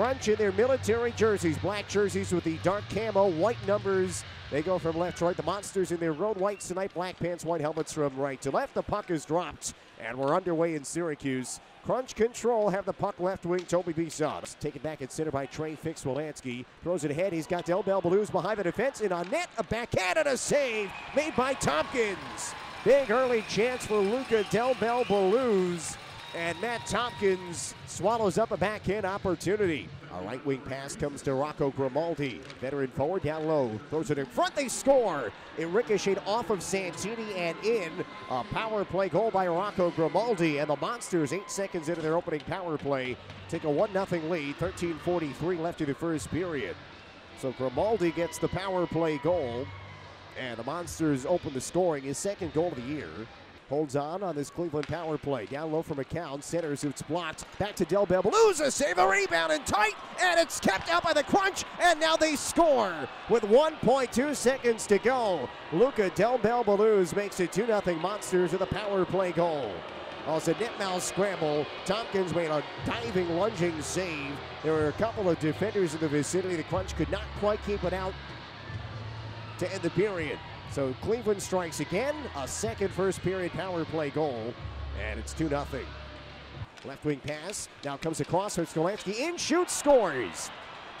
Crunch in their military jerseys, black jerseys with the dark camo, white numbers. They go from left to right. The Monsters in their road whites tonight, black pants, white helmets from right to left. The puck is dropped, and we're underway in Syracuse. Crunch control, have the puck left wing, Toby Bisson. Taken back at center by Trey Fix Wolansky. Throws it ahead, he's got Del Bel Belluz behind the defense, and on net, a backhand and a save made by Tomkins. Big early chance for Luca Del Bel Belluz. And Matt Tomkins swallows up a backhand opportunity. A right wing pass comes to Rocco Grimaldi. Veteran forward down low. Throws it in front. They score. It ricocheted off of Santini and in. A power play goal by Rocco Grimaldi. And the Monsters, eight seconds into their opening power play, take a 1 0 lead. 13.43 left in the first period. So Grimaldi gets the power play goal. And the Monsters open the scoring, his second goal of the year. Holds on on this Cleveland power play. Down low from McCown. Centers, it's blocked. Back to Del Bell. Lose a save, a rebound and tight. And it's kept out by the crunch. And now they score with 1.2 seconds to go. Luca Del Bell makes it 2 0 Monsters with a power play goal. Also, Nitmouse scramble. Tomkins made a diving, lunging save. There were a couple of defenders in the vicinity. The Crunch could not quite keep it out to end the period. So Cleveland strikes again, a second first period power play goal, and it's 2 0. Left wing pass, now comes across for Skolansky, in shoots, scores.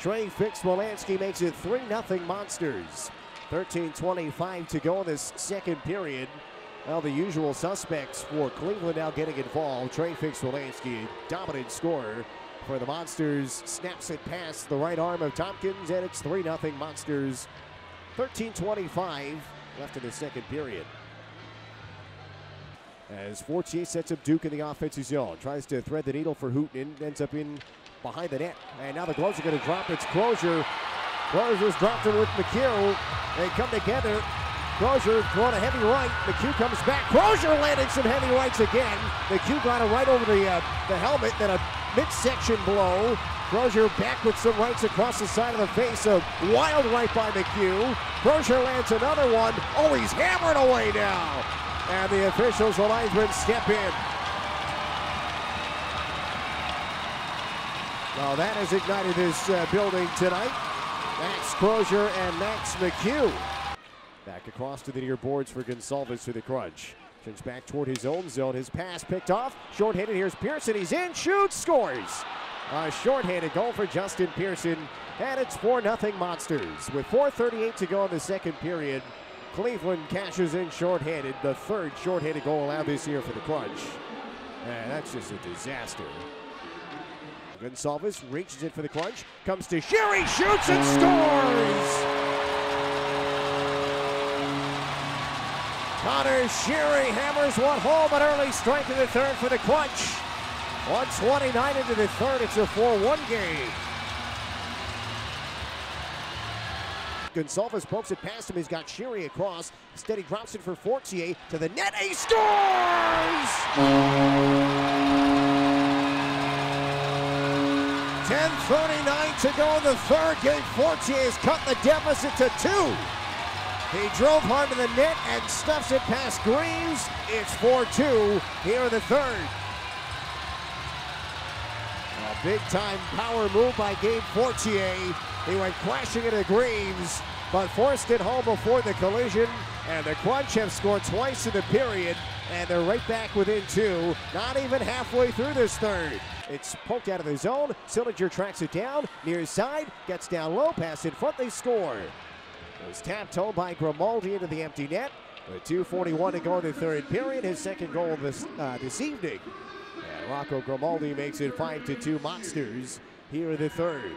Trey Fix Wolansky makes it 3 0 Monsters. 13.25 to go in this second period. Well, the usual suspects for Cleveland now getting involved. Trey Fix Wolansky, dominant scorer for the Monsters, snaps it past the right arm of Tomkins, and it's 3 0 Monsters. 13.25 left in the second period. As Fortier sets up Duke in the offensive zone, tries to thread the needle for Hooten, ends up in behind the net. And now the gloves are going to drop. It's Crozier. Crozier's dropped it with McHugh. They come together. Crozier throwing a heavy right. McHugh comes back. Crozier landed some heavy rights again. McHugh got it right over the uh, the helmet, then a midsection blow. Crozier back with some rights across the side of the face. A wild right by McHugh. Crozier lands another one. Oh, he's hammering away now. And the officials, the linesmen, step in. Well, that has ignited this uh, building tonight. Max Crozier and Max McHugh. Back across to the near boards for Goncalves for the crunch. Turns back toward his own zone. His pass picked off. Short-handed. Here's Pearson. He's in. Shoots. Scores. A short-handed goal for Justin Pearson. And it's 4-0 Monsters. With 4.38 to go in the second period, Cleveland cashes in short-handed. The third short-handed goal allowed this year for the Crunch. And that's just a disaster. Goncalves reaches it for the Crunch. Comes to Sheary. Shoots and scores! Conor Sheary hammers one home, an early strike in the third for the Crunch. 129 into the third, it's a 4-1 game. Goncalves pokes it past him. He's got Sheary across. Steady drops it for Fortier to the net. He scores! 10.39 to go in the third. Gabe Fortier has cut the deficit to two. He drove hard to the net and stuffs it past Greaves. It's 4-2 here in the third. A big time power move by Gabe Fortier. He went crashing into Greaves, but forced it home before the collision. And the have scored twice in the period, and they're right back within two. Not even halfway through this third. It's poked out of the zone. Sillinger tracks it down, near his side, gets down low, pass in front, they score. Was tapped home by Grimaldi into the empty net. With 2.41 to go in the third period, his second goal this, uh, this evening. And Rocco Grimaldi makes it 5 to 2 Monsters here in the third.